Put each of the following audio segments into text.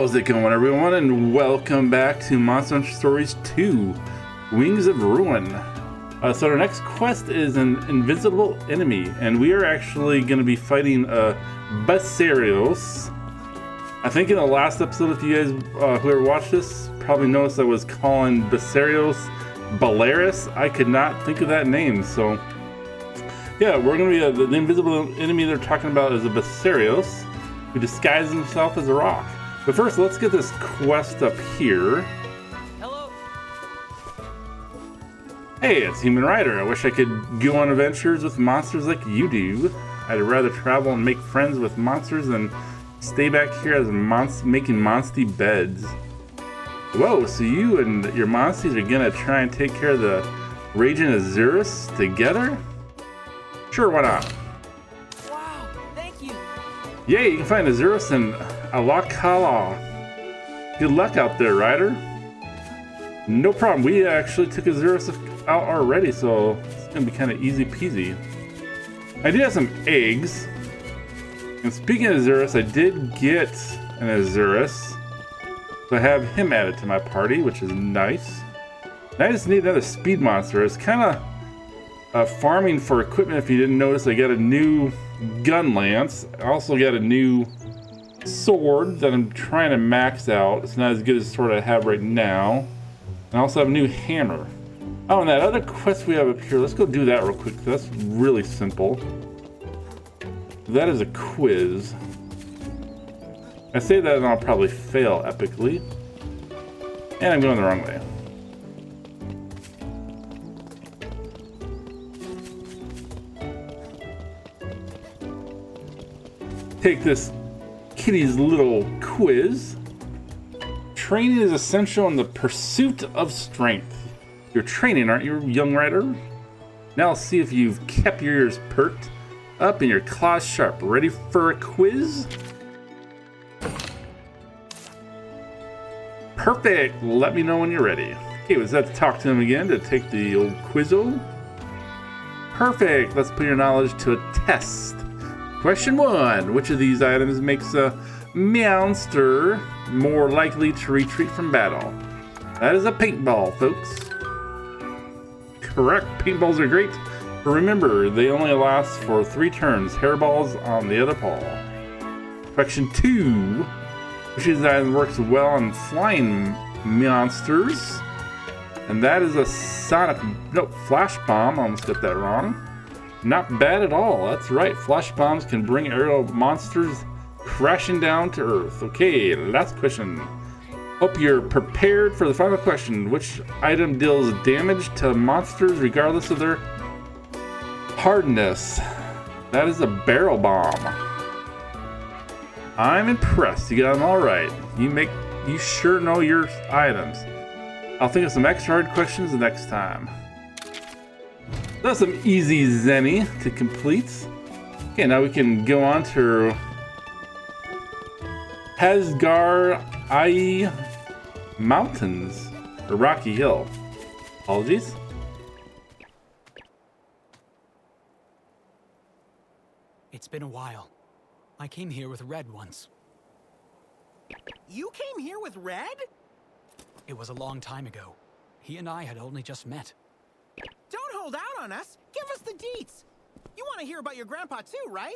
How's it going, everyone? And welcome back to Monster Hunter Stories 2 Wings of Ruin. Uh, so, our next quest is an invisible enemy, and we are actually going to be fighting uh, Basarios. I think in the last episode, if you guys, uh, whoever watched this, probably noticed I was calling Basarios Balaris. I could not think of that name, so yeah, we're going to be uh, the, the invisible enemy they're talking about is a Basarios who disguises himself as a rock. But first, let's get this quest up here. Hello. Hey, it's Human Rider. I wish I could go on adventures with monsters like you do. I'd rather travel and make friends with monsters than stay back here as monst making monsty beds. Whoa, so you and your monsters are gonna try and take care of the Raging Azuros together? Sure, why not? Wow, thank you. Yay, you can find Azuros in Alcala. Good luck out there, rider. No problem. We actually took Azuros out already, so it's gonna be kind of easy peasy. I did have some eggs. And speaking of Azuros, I did get an Azuros. So I have him added to my party, which is nice. And I just need another speed monster. It's kind of uh, farming for equipment. If you didn't notice, I got a new gun lance. I also got a new sword that I'm trying to max out. It's not as good as the sword I have right now. And I also have a new hammer. Oh, and that other quest we have up here, let's go do that real quick. That's really simple. That is a quiz. I say that and I'll probably fail epically. And I'm going the wrong way. Take this kitty's little quiz. Training is essential in the pursuit of strength. You're training, aren't you, young rider? Now see if you've kept your ears perked up and your claws sharp. Ready for a quiz? Perfect. Let me know when you're ready. Okay, was that to talk to him again to take the old quizzo? Perfect. Let's put your knowledge to a test. Question one Which of these items makes a monster more likely to retreat from battle? That is a paintball, folks. Correct. Paintballs are great, but remember, they only last for three turns. Hairballs on the other paw. Question two Which of these items works well on flying monsters? And that is a sonic. Nope, flash bomb. I almost got that wrong. Not bad at all. That's right. Flash bombs can bring aerial monsters crashing down to Earth. Okay, last question. Hope you're prepared for the final question. Which item deals damage to monsters regardless of their hardness? That is a barrel bomb. I'm impressed. You got them all right. You make you sure know your items. I'll think of some extra hard questions next time. That's some easy Zenny to complete. Okay, now we can go on to Hasgar Ai Mountains, or Rocky Hill. Apologies. It's been a while. I came here with Red once. You came here with Red? It was a long time ago. He and I had only just met. Don't hold out on us. Give us the deets. You want to hear about your grandpa too, right?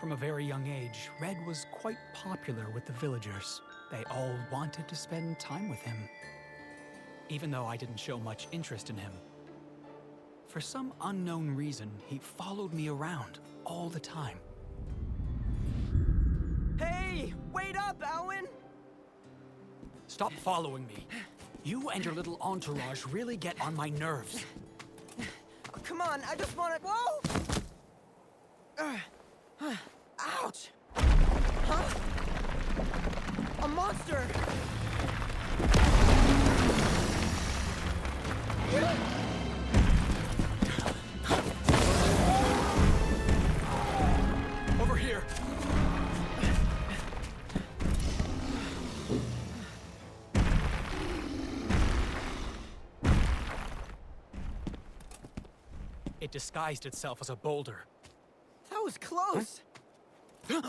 From a very young age, Red was quite popular with the villagers. They all wanted to spend time with him. Even though I didn't show much interest in him. For some unknown reason, he followed me around all the time. Hey, wait up, Alwyn! Stop following me. You and your little entourage really get on my nerves. Oh, come on, I just want to. Whoa! Ouch! Huh? A monster! Disguised itself as a boulder. That was close.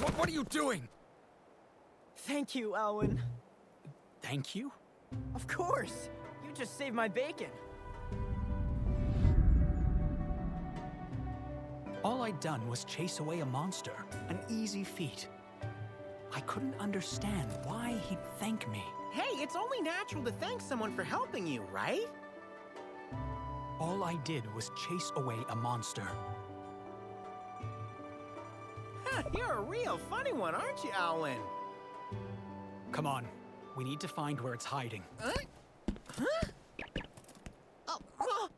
What, what are you doing? Thank you, Alwyn. Thank you? Of course. You just saved my bacon. All I'd done was chase away a monster, an easy feat. I couldn't understand why he'd thank me. Hey, it's only natural to thank someone for helping you, right? All I did was chase away a monster. You're a real funny one, aren't you, Alwyn? Come on, we need to find where it's hiding. Huh? Huh? Oh, oh.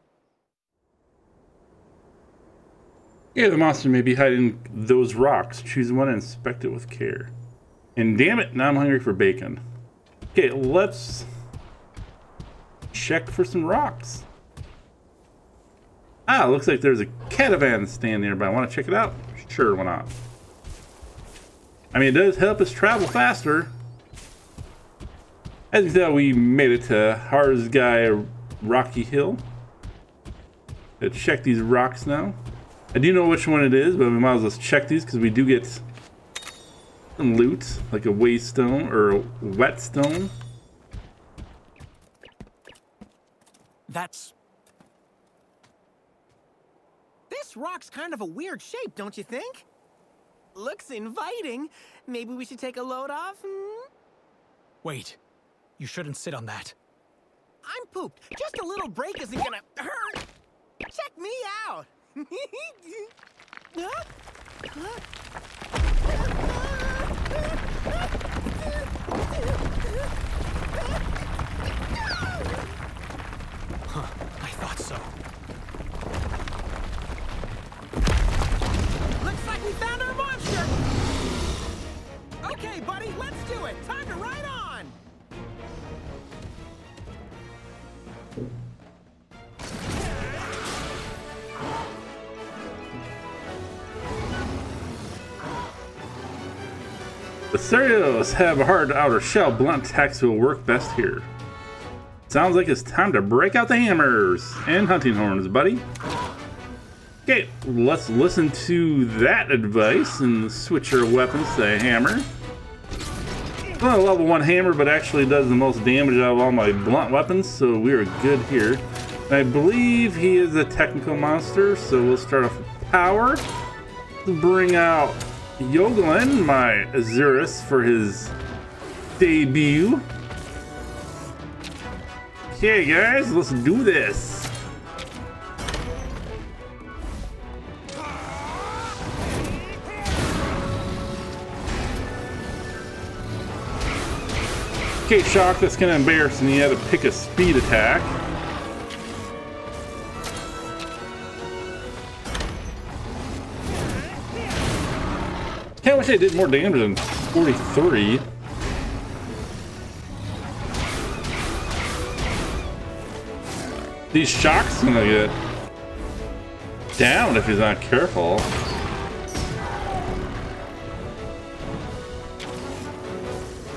Yeah, the monster may be hiding those rocks. Choose one and inspect it with care. And damn it, now I'm hungry for bacon. Okay, let's check for some rocks. Ah, looks like there's a caravan stand nearby. Want to check it out? Sure, why not? I mean, it does help us travel faster. As you tell, we made it to Harzgai Rocky Hill. Let's check these rocks now. I do know which one it is, but we might as well check these because we do get some loot, like a waystone or a whetstone. That's. This rock's kind of a weird shape, don't you think? Looks inviting. Maybe we should take a load off? Hmm? Wait. You shouldn't sit on that. I'm pooped. Just a little break isn't gonna hurt. Check me out. Huh? Huh? Huh. I thought so. Do it. Time to ride on. The Serios have a hard outer shell. Blunt attacks will work best here. Sounds like it's time to break out the hammers and hunting horns, buddy. Okay, let's listen to that advice and switch our weapons to a hammer. Not a level 1 hammer, but actually does the most damage out of all my blunt weapons, so we are good here. I believe he is a technical monster, so we'll start off with power. Bring out Yoglin, my Azuros, for his debut. Okay, guys, let's do this. Okay, Shock, that's kind of embarrassing. You had to pick a speed attack. I wish I did more damage than 43. These shocks gonna get down if he's not careful.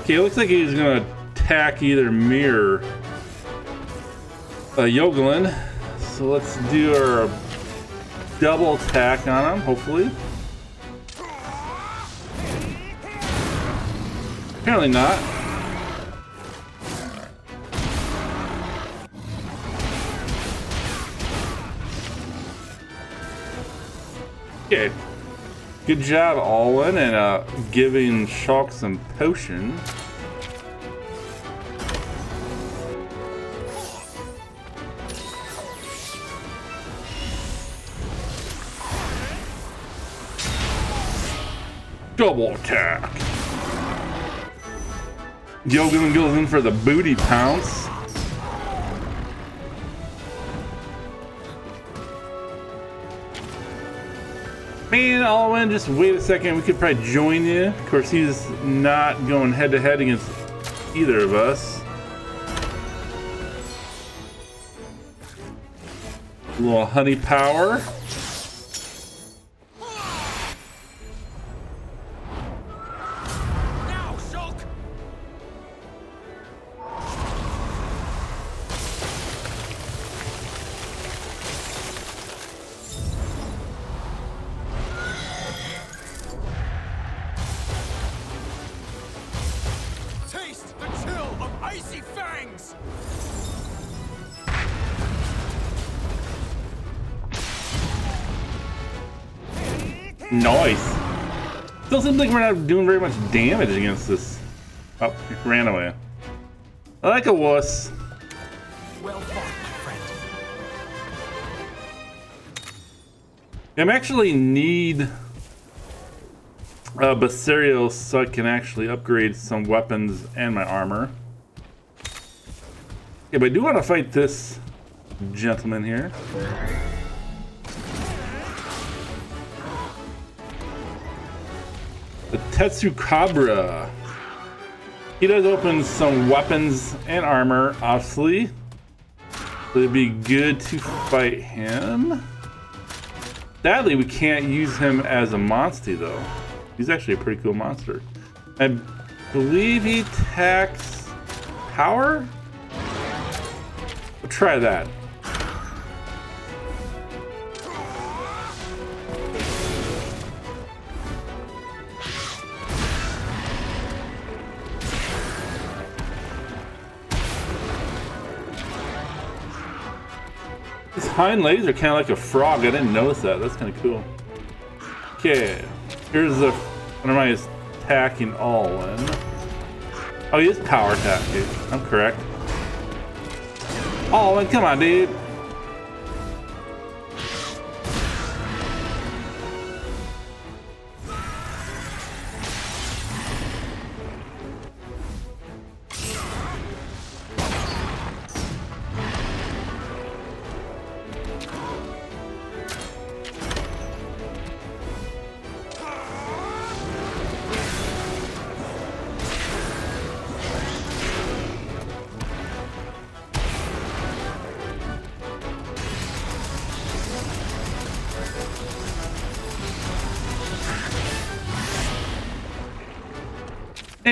Okay, it looks like he's gonna attack either mirror. or uh, Yoglin. So let's do our double attack on him, hopefully. Apparently not. Okay. Good job, Alwyn, and uh, giving Shulk some potion. Double attack. Yoglin goes in for the booty pounce. Man, Alwyn, just wait a second. We could probably join you. Of course, he's not going head to head against either of us. A little honey power. Seems like we're not doing very much damage against this. Oh, ran away. I like a wuss. Well fought, friend. I'm actually need uh, Basarios so I can actually upgrade some weapons and my armor. Yeah, but I do want to fight this gentleman here. Tetsucabra. He does open some weapons and armor, obviously. So it'd be good to fight him. Sadly, we can't use him as a monster, though. He's actually a pretty cool monster. I believe he attacks power? We'll try that. Hind legs are kind of like a frog. I didn't notice that. That's kind of cool. Okay, here's the. I attacking all in? Oh, he is power attacking. I'm correct. All in, come on, dude.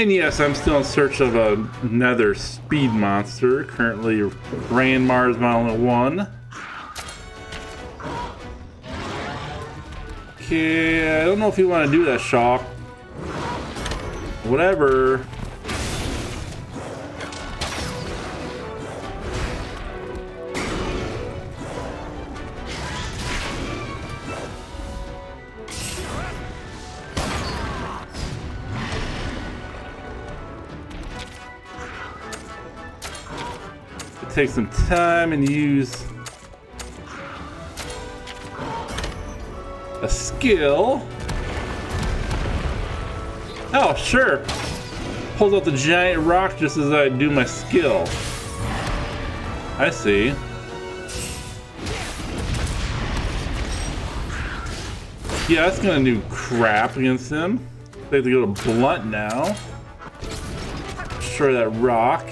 And yes, I'm still in search of another speed monster. Currently, Ran Mars Model 1. Okay, I don't know if you want to do that, Shock. Whatever. Take some time and use a skill. Oh, sure. Pulls out the giant rock just as I do my skill. I see. Yeah, that's gonna do crap against him. They have to go to blunt now. Destroy that rock.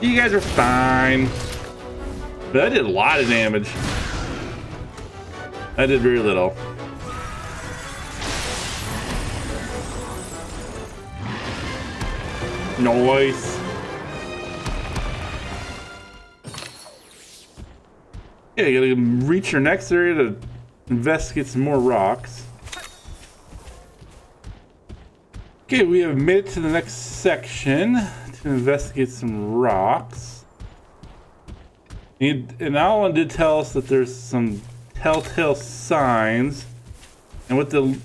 You guys are fine. I did a lot of damage. I did very little. Noise. Yeah, you gotta reach your next area to investigate some more rocks. Okay, we have made it to the next section to investigate some rocks. And, and Alan did tell us that there's some telltale signs. And with the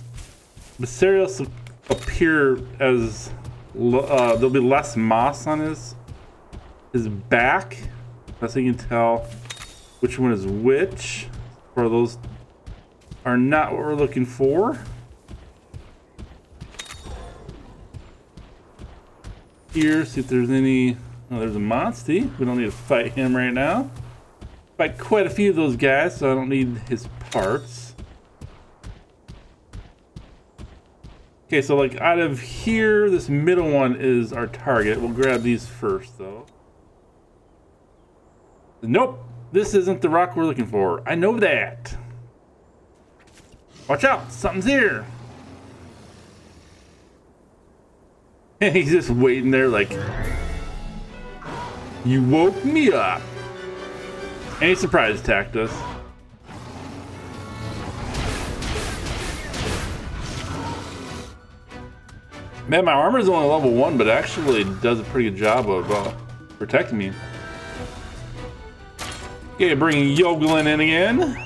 Basarios appear as uh, there'll be less moss on his his back. That's how you can tell which one is which. Or those are not what we're looking for. Here, see if there's any... Oh, there's a Monsty. We don't need to fight him right now. Fight quite a few of those guys, so I don't need his parts. Okay, so like out of here, this middle one is our target. We'll grab these first, though. Nope, this isn't the rock we're looking for. I know that. Watch out, something's here. he's just waiting there like, you woke me up. He surprise attacked us. Man, my armor is only level one, but actually does a pretty good job of uh, protecting me. Okay, bring Yoglin in again.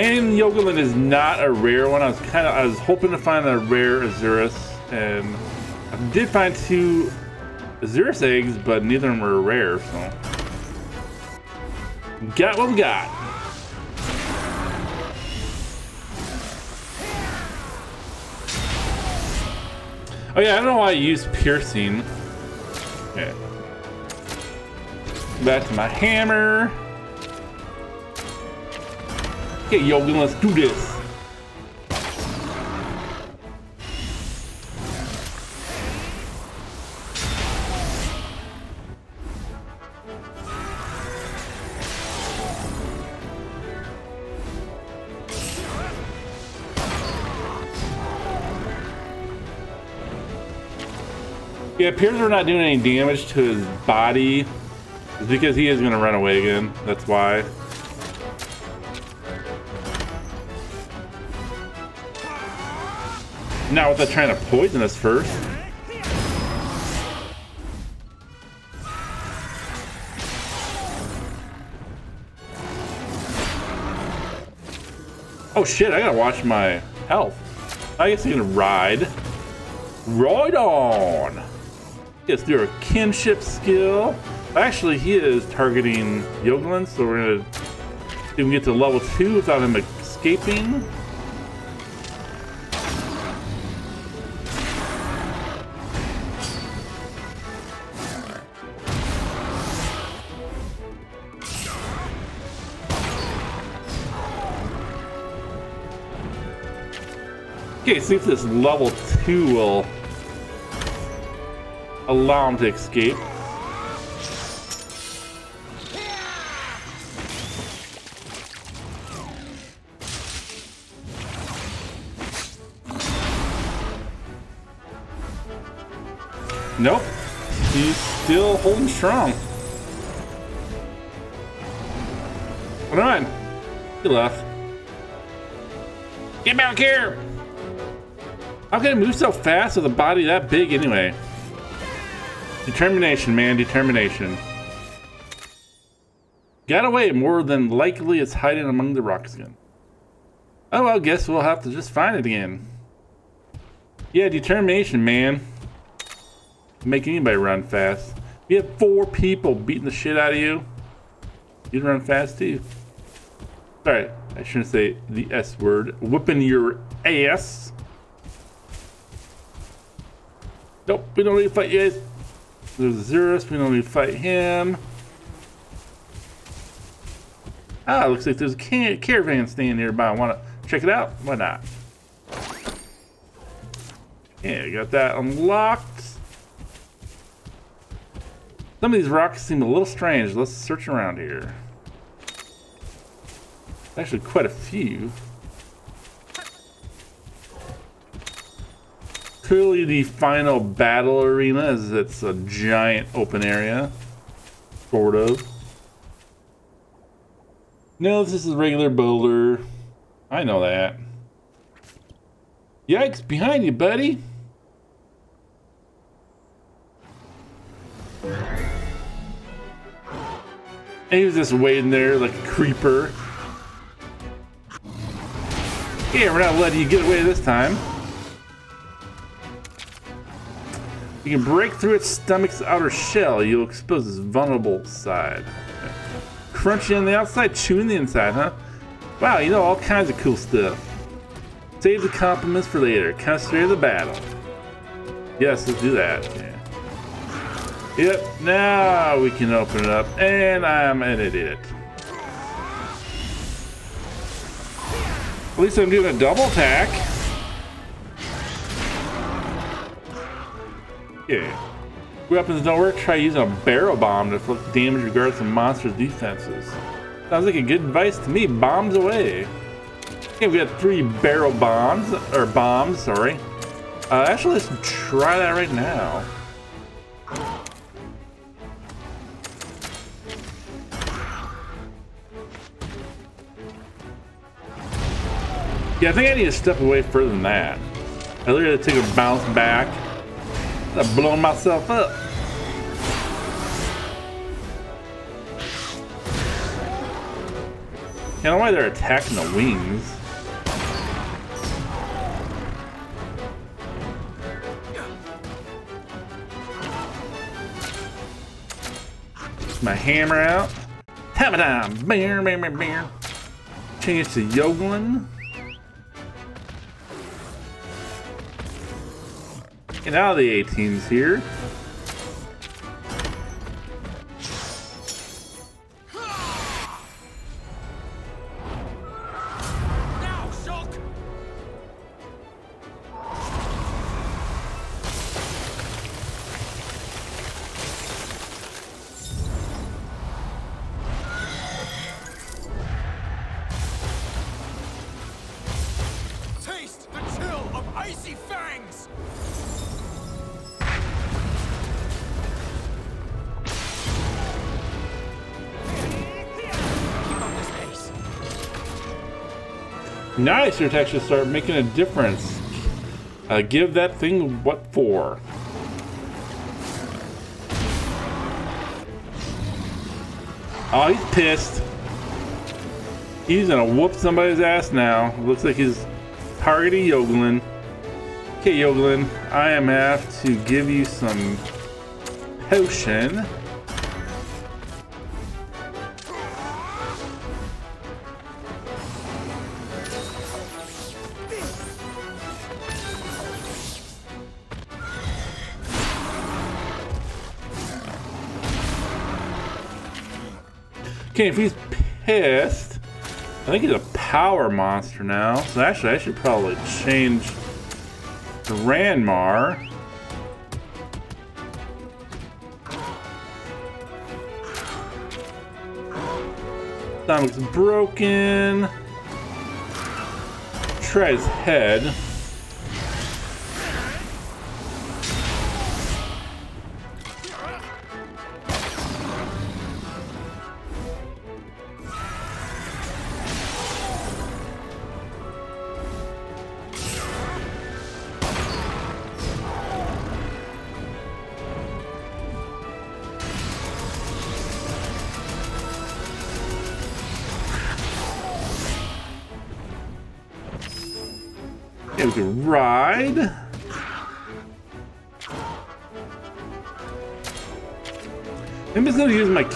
And Yoglin is not a rare one. I was kind of I was hoping to find a rare Azuros, and I did find two Azuros eggs, but neither of them were rare. So got what we got. Oh yeah, I don't know why I use piercing. Okay. Back to my hammer. Okay, Yogi, let's do this. It appears we're not doing any damage to his body. It's because he is going to run away again. That's why. Not without trying to poison us first. Oh shit, I gotta watch my health. I guess he can ride. Ride on! Yes, through a kinship skill. Actually, he is targeting Yoglin, so we're gonna see if even get to level two without him escaping. Okay, see if this level two will allow him to escape. Nope. He's still holding strong. Hold on. He left. Get back here! Can it move so fast with a body that big anyway? Determination, man, determination. Got away more than likely it's hiding among the rocks again. Oh, well, guess we'll have to just find it again. Yeah, determination, man. Make anybody run fast. You have four people beating the shit out of you. You'd run fast too. Alright, I shouldn't say the S word. Whipping your ass. Nope, we don't need to fight you guys. There's Zerus, we don't need to fight him. Ah, looks like there's a caravan staying nearby. Want to check it out? Why not? Yeah, got that unlocked. Some of these rocks seem a little strange. Let's search around here. Actually, quite a few. Clearly the final battle arena is it's a giant open area. Sort of. No, this is regular boulder. I know that. Yikes, behind you, buddy. And he was just waiting there like a creeper. Yeah, we're not letting you get away this time. You can break through its stomach's outer shell. You'll expose its vulnerable side. Crunchy on the outside, chewing the inside, huh? Wow, you know all kinds of cool stuff. Save the compliments for later. Concentrate the battle. Yes, let's do that. Yeah. Yep, now we can open it up, and I'm an idiot. At least I'm doing a double attack. Yeah. Weapons don't work, try using a barrel bomb to inflict damage regardless of monster's defenses. Sounds like a good advice to me. Bombs away. Okay, we got three barrel bombs, or bombs, sorry. Uh, actually, let's try that right now. Yeah, I think I need to step away further than that. I literally take a bounce back. I've blown myself up. You know why they're attacking the wings. Get my hammer out. Time time. Bear, bear, bear, bear. Change to Yoglin. Out of the 18s here. Nice, your should start making a difference. Uh, give that thing what for. Oh, he's pissed. He's gonna whoop somebody's ass now. Looks like he's targeting Yoglin. Okay, Yoglin, I am have to give you some potion. Okay, if he's pissed, I think he's a power monster now. So actually, I should probably change to Ranmar. Stomach's broken. Try his head.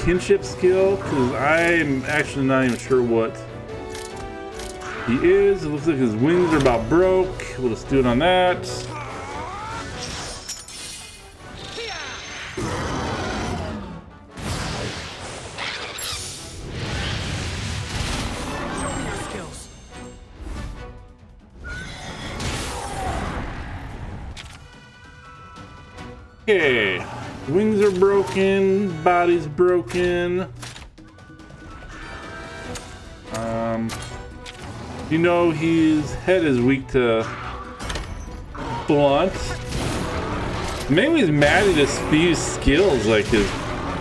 Kinship skill because I'm actually not even sure what he is. It looks like his wings are about broke. We'll just do it on that. Okay, wings are broken, body's broken. Um, you know his head is weak to blunt. Maybe he's mad at his speed skills like his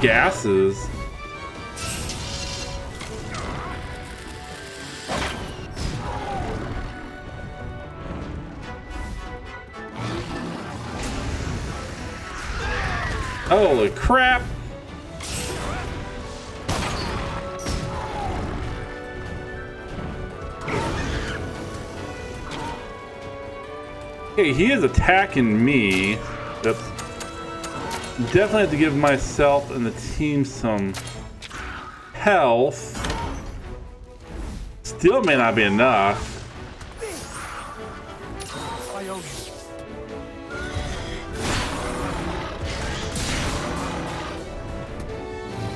gases. Holy crap! Okay, he is attacking me. That's definitely have to give myself and the team some health. Still may not be enough.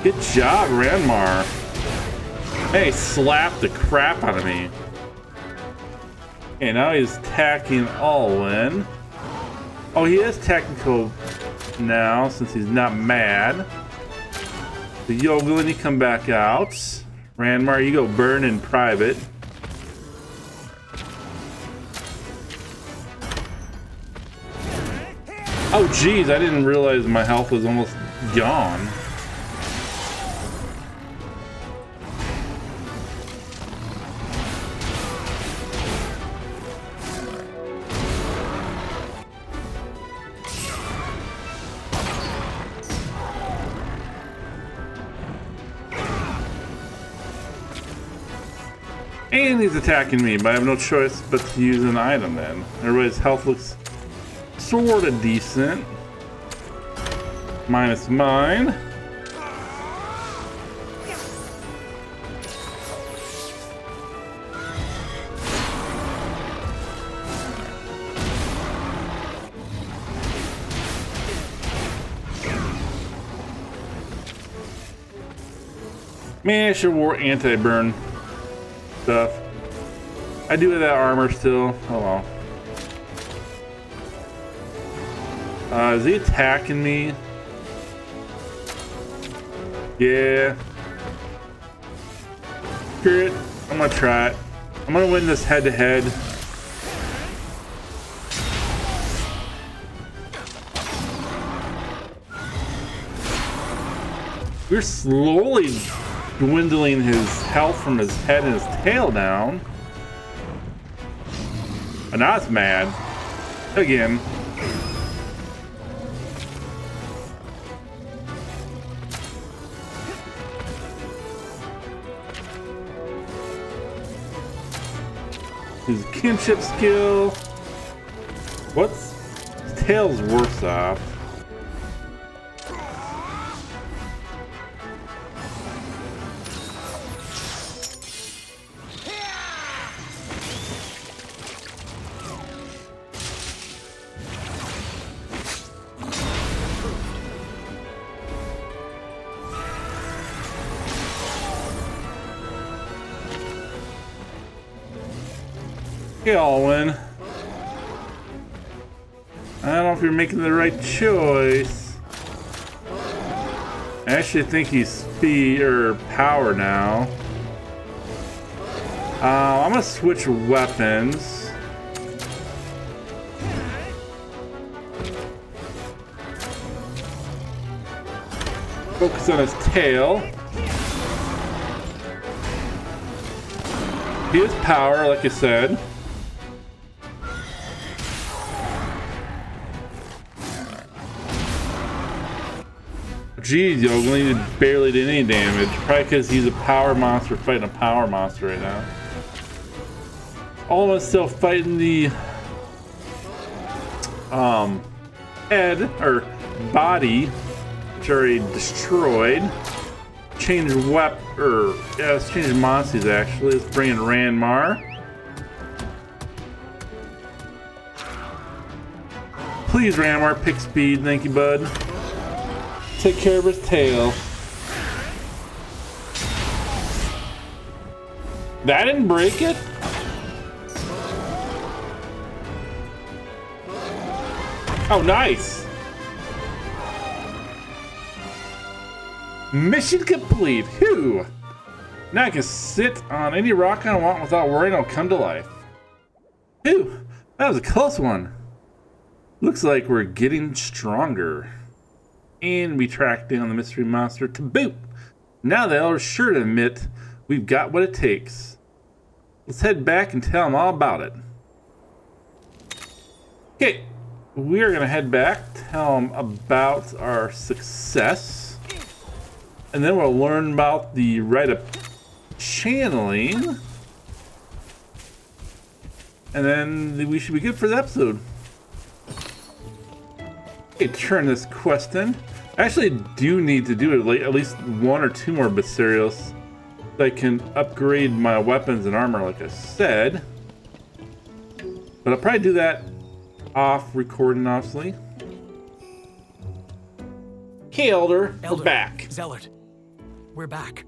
Good job, Ranmar. Hey, slap the crap out of me. Okay, now he's attacking in. Oh, he is technical now since he's not mad. The Yoglin, you come back out. Ranmar, you go burn in private. Oh, geez, I didn't realize my health was almost gone. Attacking me, but I have no choice but to use an item then. Everybody's health looks sorta decent. Minus mine. Man, I should have wore anti-burn stuff. I do have that armor still. Oh well. Uh, is he attacking me? Yeah. Screw it. I'm gonna try it. I'm gonna win this head to head. We're slowly dwindling his health from his head and his tail down. And now it's mad. Again. His kinship skill. What's his tail's worse off? Choice. I actually think he's speed or power now. Uh, I'm gonna switch weapons. Focus on his tail. He has power, like I said. Jeez, Yoglin barely did any damage. Probably because he's a power monster fighting a power monster right now. Us still fighting the um head or body, which already destroyed. Change wep or yeah, let's change monsters actually. Let's bring in Ranmar. Please, Ranmar, pick speed. Thank you, bud take care of his tail. That didn't break it? Oh, nice. Mission complete. Whew. Now I can sit on any rock I want without worrying I'll come to life. Phew. That was a close one. Looks like we're getting stronger and we track down the mystery monster to boot. Now they are sure to admit we've got what it takes. Let's head back and tell them all about it. Okay, we are going to head back, tell them about our success, and then we'll learn about the rite of channeling, and then we should be good for the episode. Okay, turn this quest in. I actually do need to do it like at least one or two more Basarios that can upgrade my weapons and armor like I said. But I'll probably do that off recording, obviously. Hey, Elder, Elder we're back. Zealot, we're back.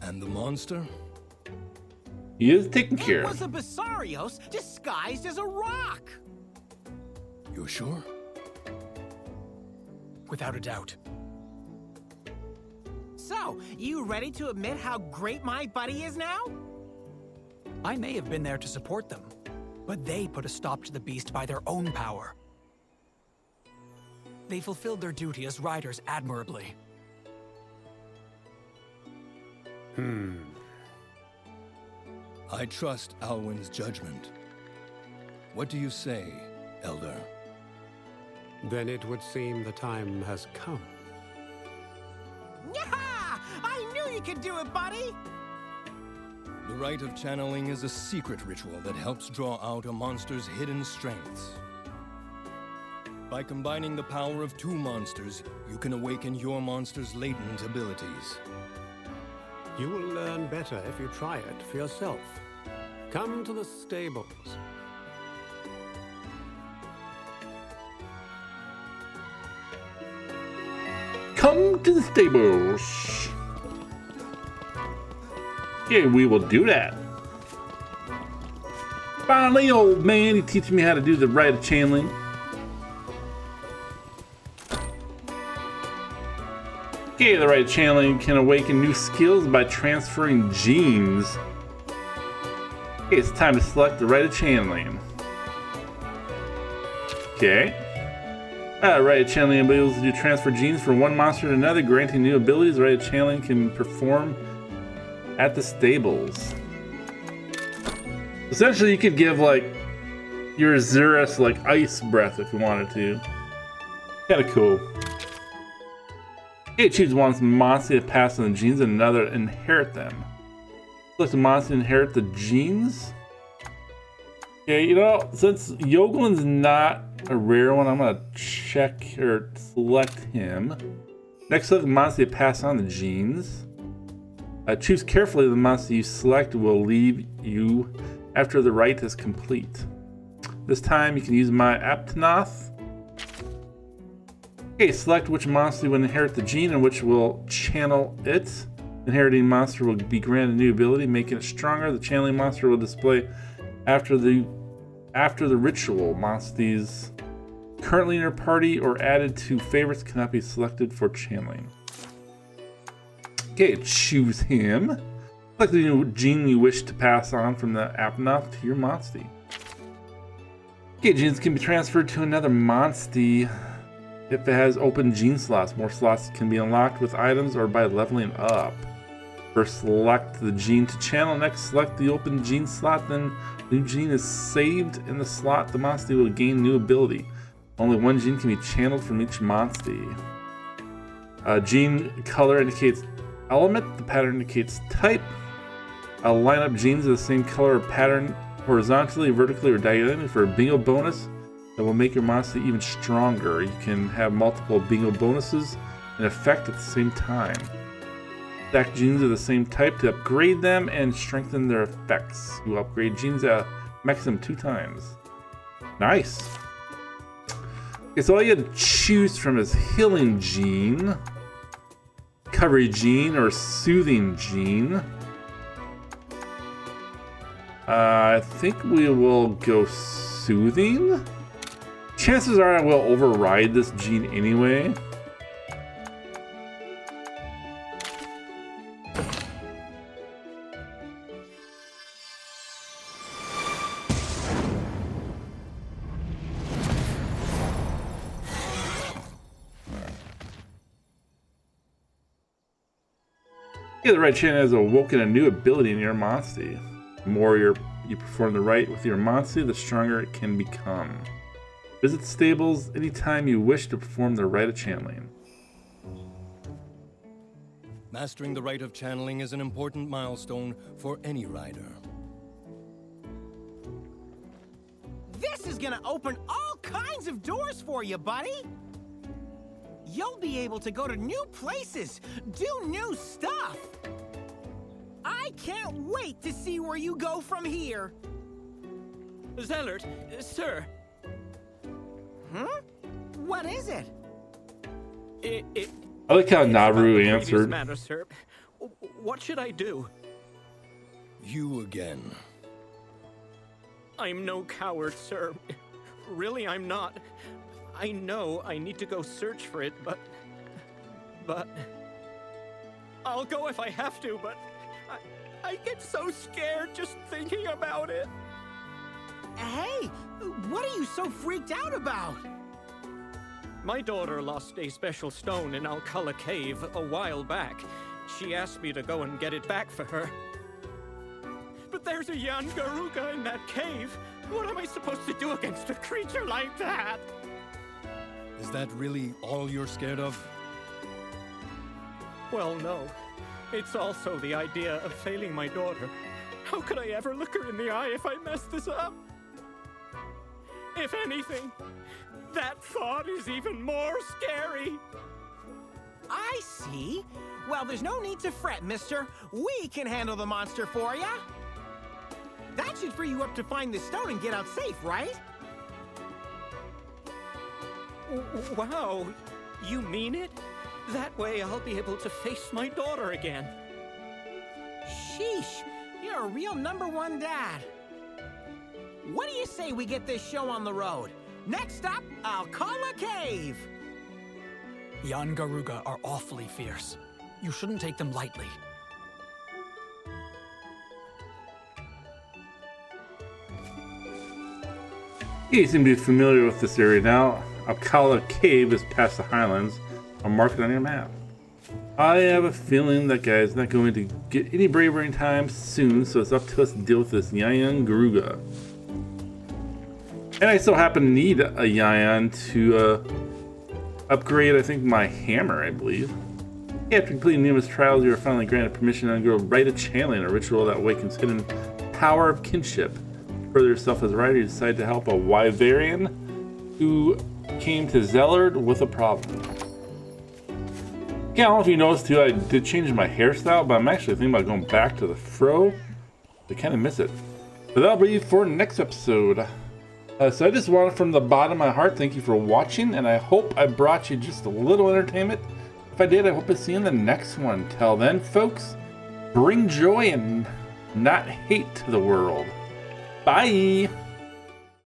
And the monster? He is taken It care was a Basarios disguised as a rock. You're sure? Without a doubt. So, you ready to admit how great my buddy is now? I may have been there to support them, but they put a stop to the beast by their own power. They fulfilled their duty as riders admirably. Hmm. I trust Alwyn's judgment. What do you say, Elder? Then it would seem the time has come. Yeah! I knew you could do it, buddy! The rite of channeling is a secret ritual that helps draw out a monster's hidden strengths. By combining the power of two monsters, you can awaken your monster's latent abilities. You will learn better if you try it for yourself. Come to the stables. To the stables. Yeah, we will do that. Finally, old man, he teaches me how to do the rite of channeling. Okay, the rite of channeling can awaken new skills by transferring genes. Okay, it's time to select the rite of channeling. Okay. Of Channeling abilities to transfer genes from one monster to another, granting new abilities. Right, Channeling can perform at the stables. Essentially, you could give like your Xerus like ice breath if you wanted to. Kind of cool. It choose one monster to pass on the genes and another inherit them. Select a monster inherit the genes. Okay, you know, since Yoglin's not a rare one, I'm gonna check or select him. Next, select monster to pass on the genes. Uh, choose carefully the monster you select will leave you after the rite is complete. This time you can use my Aptonoth. Okay, select which monster will inherit the gene and which will channel it. Inheriting monster will be granted a new ability, making it stronger. The channeling monster will display after the after the ritual. Monsters currently in your party or added to favorites cannot be selected for channeling. Okay, choose him. Select the new gene you wish to pass on from the Aptonoth to your Monstie. Okay, genes can be transferred to another Monstie if it has open gene slots. More slots can be unlocked with items or by leveling up. First, select the gene to channel. Next, select the open gene slot. Then, new gene is saved in the slot. The Monstie will gain new ability. Only one gene can be channeled from each Monstie. Uh, gene color indicates element. The pattern indicates type. I'll line up genes of the same color or pattern horizontally, vertically, or diagonally for a bingo bonus that will make your monster even stronger. You can have multiple bingo bonuses in effect at the same time. Stack genes of the same type to upgrade them and strengthen their effects. You upgrade genes at maximum two times. Nice. Okay, so all you had to choose from is healing gene, recovery gene, or soothing gene. Uh, I think we will go soothing. Chances are I will override this gene anyway. Yeah, the right chain has awoken a new ability in your Monstie. The more you you perform the rite with your Monstie, the stronger it can become. Visit the stables anytime you wish to perform the rite of channeling. Mastering the rite of channeling is an important milestone for any rider. This is gonna open all kinds of doors for you, buddy! You'll be able to go to new places, do new stuff! I can't wait to see where you go from here! Zellert, sir, Hmm? What is it? it, it, I like how it's Navirou answered. Matter, sir. What should I do? You again. I'm no coward, sir. Really, I'm not. I know I need to go search for it, but. But. I'll go if I have to, but. I, I get so scared just thinking about it. Hey, what are you so freaked out about? My daughter lost a special stone in Alcala Cave a while back. She asked me to go and get it back for her. But there's a Yian Garuga in that cave. What am I supposed to do against a creature like that? Is that really all you're scared of? Well, no. It's also the idea of failing my daughter. How could I ever look her in the eye if I mess this up? If anything, that thought is even more scary. I see. Well, there's no need to fret, mister. We can handle the monster for ya. That should free you up to find the stone and get out safe, right? W- Wow, you mean it? That way I'll be able to face my daughter again. Sheesh, you're a real number one dad. What do you say we get this show on the road? Next up, Alcala Cave. Yian Garuga are awfully fierce. You shouldn't take them lightly. You seem to be familiar with this area now. Alcala Cave is past the highlands. I'll mark it on your map. I have a feeling that guy is not going to get any braver anytime soon, so it's up to us to deal with this Yian Garuga. And I still happen to need a Yian to uh, upgrade, I think, my hammer, I believe. After completing numerous trials, you are finally granted permission to undergo Rite of Channeling, a ritual that awakens hidden power of kinship. Further yourself as a rider, you decide to help a Wyverian who came to Zellard with a problem. Yeah, I don't know if you noticed too, I did change my hairstyle, but I'm actually thinking about going back to the fro. I kind of miss it. But that'll be for next episode. Uh, so I just want from the bottom of my heart, thank you for watching, and I hope I brought you just a little entertainment. If I did, I hope to see you in the next one. Till then, folks, bring joy and not hate to the world. Bye!